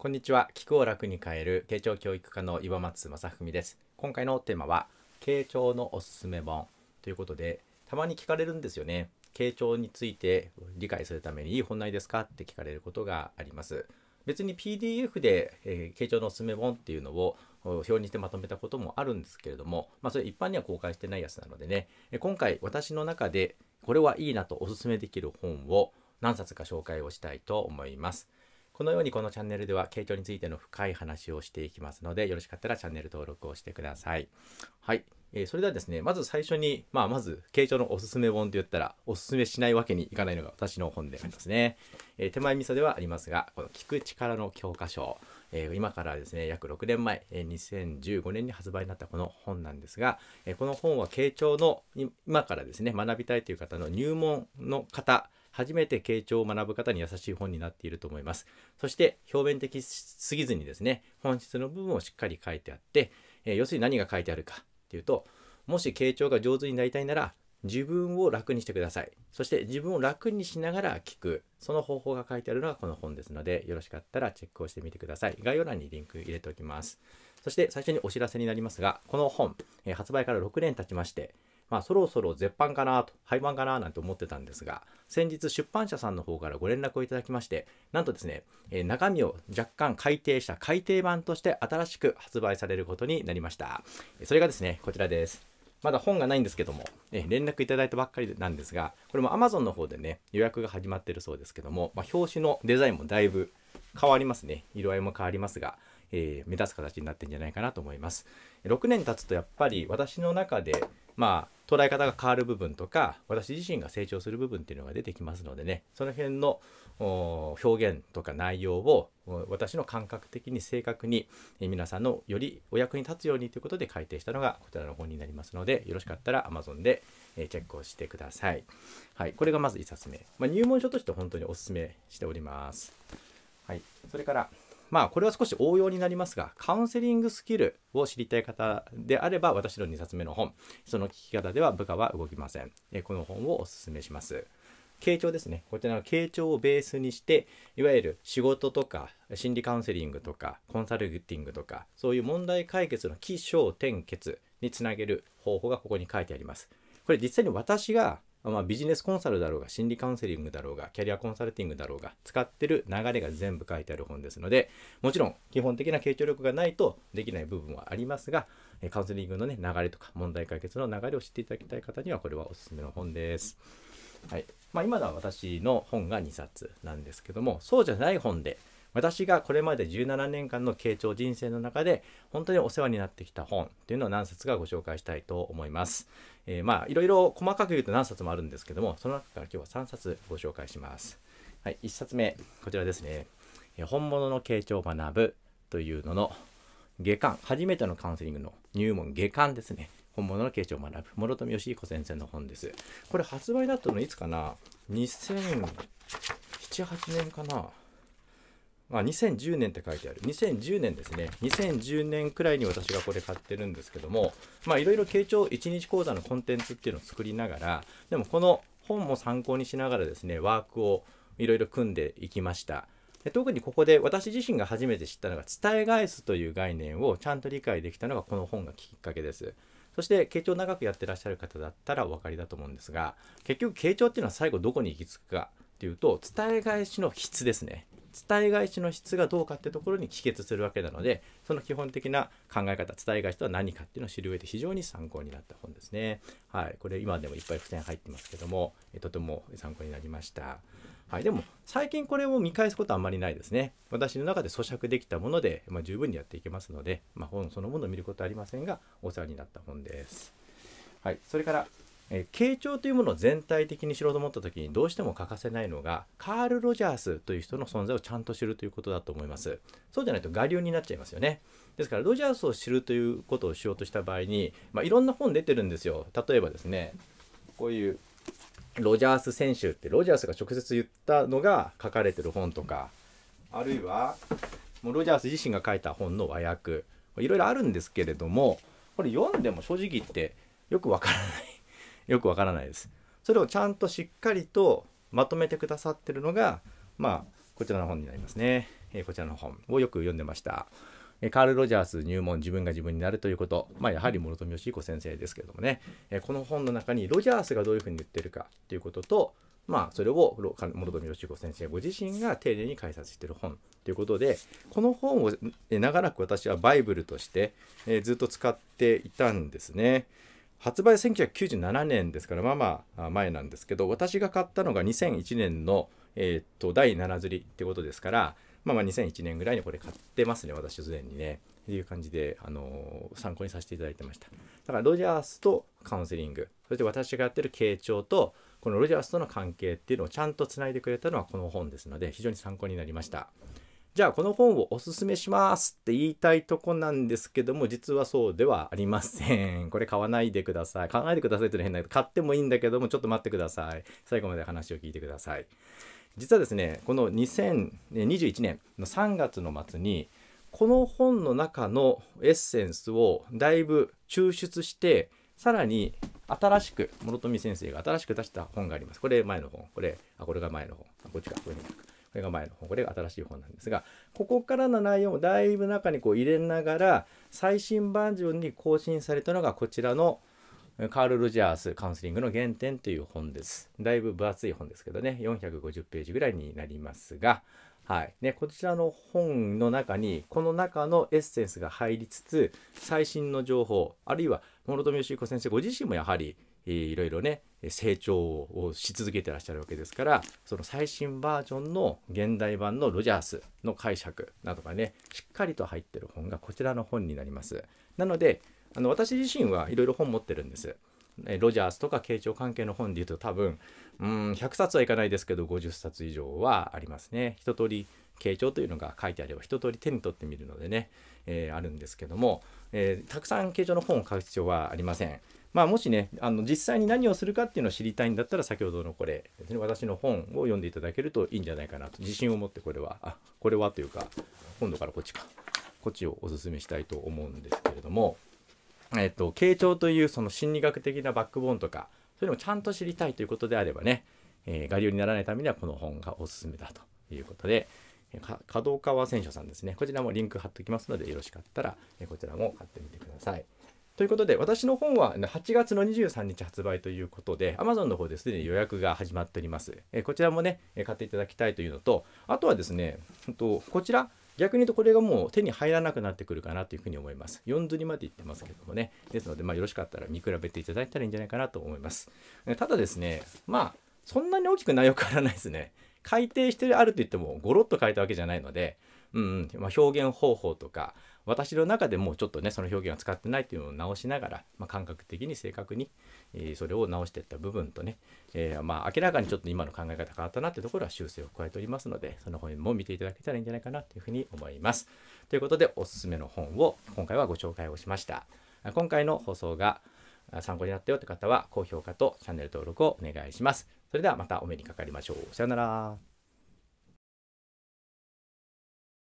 こんにちは。聞くを楽に変える傾聴教育科の岩松正文です。今回のテーマは、傾聴のおすすめ本ということで、たまに聞かれるんですよね。傾聴について理解するためにいい本ないですかって聞かれることがあります。別に PDF で、えー、傾聴のおすすめ本っていうのを表にしてまとめたこともあるんですけれども、まあ、それ一般には公開してないやつなのでね、今回私の中でこれはいいなとおすすめできる本を何冊か紹介をしたいと思います。このようにこのチャンネルでは傾聴についての深い話をしていきますので、よろしかったらチャンネル登録をしてください。はい。えー、それではですね、まず最初に、まあ、まず、傾聴のおすすめ本と言ったら、おすすめしないわけにいかないのが私の本でありますね。えー、手前味噌ではありますが、この聞く力の教科書、えー、今からですね、約6年前、え、2015年に発売になったこの本なんですが、え、この本は傾聴の今からですね、学びたいという方の入門の方、初めて傾聴を学ぶ方に優しい本になっていると思います。そして表面的すぎずにですね、本質の部分をしっかり書いてあって、えー、要するに何が書いてあるかっていうと、もし傾聴が上手になりたいなら、自分を楽にしてください。そして自分を楽にしながら聞く。その方法が書いてあるのがこの本ですので、よろしかったらチェックをしてみてください。概要欄にリンク入れておきます。そして最初にお知らせになりますが、この本、えー、発売から6年経ちまして、まあ、そろそろ絶版かなと、廃版かななんて思ってたんですが、先日出版社さんの方からご連絡をいただきまして、なんとですね、えー、中身を若干改訂した改訂版として新しく発売されることになりました。それがですね、こちらです。まだ本がないんですけども、え連絡いただいたばっかりなんですが、これも Amazon の方でね、予約が始まってるそうですけども、まあ、表紙のデザインもだいぶ変わりますね。色合いも変わりますが、えー、目立つ形になってんじゃないかなと思います。6年経つとやっぱり私の中で、まあ、捉え方が変わる部分とか私自身が成長する部分っていうのが出てきますのでねその辺の表現とか内容を私の感覚的に正確に皆さんのよりお役に立つようにということで改訂したのがこちらの本になりますのでよろしかったら Amazon でチェックをしてください。はい、これがまず1冊目。まあ、入門書として本当にお勧めしております。はい、それからまあこれは少し応用になりますがカウンセリングスキルを知りたい方であれば私の2冊目の本その聞き方では部下は動きません。えこの本をお勧めします。傾聴ですね。こちらの傾聴をベースにしていわゆる仕事とか心理カウンセリングとかコンサルティングとかそういう問題解決の起承転結につなげる方法がここに書いてあります。これ実際に私がまあ、ビジネスコンサルだろうが心理カウンセリングだろうがキャリアコンサルティングだろうが使ってる流れが全部書いてある本ですのでもちろん基本的な傾聴力がないとできない部分はありますがカウンセリングのね流れとか問題解決の流れを知っていただきたい方にはこれはおすすめの本です。はいまあ、今のは私の本が2冊なんですけどもそうじゃない本で私がこれまで17年間の傾聴人生の中で本当にお世話になってきた本っていうのを何冊かご紹介したいと思います。えー、まあいろいろ細かく言うと何冊もあるんですけどもその中から今日は3冊ご紹介します。はい、1冊目こちらですね。本物の傾聴を学ぶというのの下巻初めてのカウンセリングの入門下巻ですね。本物の傾聴を学ぶ諸富義彦先生の本です。これ発売だったのいつかな ?2007、8年かな？あ、2010年って書いてある。2010年ですね。2010年くらいに私がこれ買ってるんですけども、まあいろいろ傾聴1日講座のコンテンツっていうのを作りながら、でもこの本も参考にしながらですね、ワークをいろいろ組んでいきました。で特にここで私自身が初めて知ったのが伝え返すという概念をちゃんと理解できたのがこの本がきっかけです。そして傾聴長くやってらっしゃる方だったらお分かりだと思うんですが結局傾聴っていうのは最後どこに行き着くかっていうと伝え返しの質ですね伝え返しの質がどうかってところに帰結するわけなのでその基本的な考え方伝え返しとは何かっていうのを知る上で非常に参考になった本ですね。はい。これ今でもいっぱい付箋入ってますけどもとても参考になりました。はい、でも最近これを見返すことはあんまりないですね。私の中で咀嚼できたもので、まあ、十分にやっていけますので、まあ、本そのものを見ることはありませんが、お世話になった本です。はい、それから、えー、傾聴というものを全体的に知ろうと思った時にどうしても欠かせないのがカール・ロジャースという人の存在をちゃんと知るということだと思います。そうじゃないと我流になっちゃいますよね。ですからロジャースを知るということをしようとした場合に、まあ、いろんな本出てるんですよ。例えばですねこういうロジャース選手ってロジャースが直接言ったのが書かれてる本とかあるいはもうロジャース自身が書いた本の和訳いろいろあるんですけれどもこれ読んでも正直言ってよくわからないよくわからないですそれをちゃんとしっかりとまとめてくださってるのがまあこちらの本になりますね。えー、こちらの本をよく読んでました。えカール・ロジャース入門自分が自分になるということ、まあ、やはり諸富義彦先生ですけれどもね、えこの本の中にロジャースがどういうふうに言ってるかということと、まあ、それを諸富義彦先生ご自身が丁寧に解説している本ということでこの本を長らく私はバイブルとして、えずっと使っていたんですね。発売1997年ですからまあまあ前なんですけど私が買ったのが2001年の、えー、っと第7釣りってことですからまあまあ2001年ぐらいにこれ買ってますね私すでにね。っていう感じで、あのー、参考にさせていただいてました。だからロジャースとカウンセリング。そして私がやってる傾聴とこのロジャースとの関係っていうのをちゃんとつないでくれたのはこの本ですので非常に参考になりました。じゃあこの本をおすすめしますって言いたいとこなんですけども実はそうではありません。これ買わないでください。買わないでくださいっての変だけど買ってもいいんだけどもちょっと待ってください。最後まで話を聞いてください。実はですねこの2021年の3月の末にこの本の中のエッセンスをだいぶ抽出してさらに新しく諸富先生が新しく出した本があります。これ前の本。これ、あ、これが前の本。あこっちか。これにこれが前の本これが新しい本なんですがここからの内容をだいぶ中にこう入れながら最新バージョンに更新されたのがこちらのカール・ロジャースカウンセリングの原点という本です。だいぶ分厚い本ですけどね、450ページぐらいになりますが、はい。ね、こちらの本の中に、この中のエッセンスが入りつつ、最新の情報、あるいは諸富義彦先生ご自身もやはり、いろいろね成長をし続けてらっしゃるわけですからその最新バージョンの現代版のロジャースの解釈などがねしっかりと入ってる本がこちらの本になります。なのであの私自身はいろいろ本持ってるんです。ロジャースとか傾聴関係の本でいうと多分うん100冊はいかないですけど50冊以上はありますね。一通り傾聴というのが書いてあれば一通り手に取ってみるのでね、えー、あるんですけども、えー、たくさん傾聴の本を買う必要はありません。まあ、もしねあの実際に何をするかっていうのを知りたいんだったら先ほどのこれ私の本を読んでいただけるといいんじゃないかなと自信を持ってこれはあこれはというか今度からこっちかこっちをおすすめしたいと思うんですけれども、えっと、傾聴というその心理学的なバックボーンとかそういうのをちゃんと知りたいということであればね、えー、我流にならないためにはこの本がおすすめだということで角川選手さんですねこちらもリンク貼っておきますのでよろしかったらこちらも買ってみてください。ということで、私の本は8月の23日発売ということで、Amazon の方ですでに予約が始まっております。えこちらもね、買っていただきたいというのと、あとはですね、とこちら、逆に言うとこれがもう手に入らなくなってくるかなというふうに思います。4釣りまで行ってますけどもね。ですので、まあ、よろしかったら見比べていただいたらいいんじゃないかなと思います。ただですね、まあ、そんなに大きく内容変わらないですね。改訂してあると言っても、ゴロッと変えたわけじゃないので、うん、まあ、表現方法とか、私の中でもちょっとねその表現を使ってないっていうのを直しながら、まあ、感覚的に正確に、えー、それを直していった部分とね、えー、まあ明らかにちょっと今の考え方変わったなってところは修正を加えておりますのでその本も見ていただけたらいいんじゃないかなというふうに思います。ということでおすすめの本を今回はご紹介をしました。今回の放送が参考になったよって方は高評価とチャンネル登録をお願いします。それではまたお目にかかりましょう。さよなら。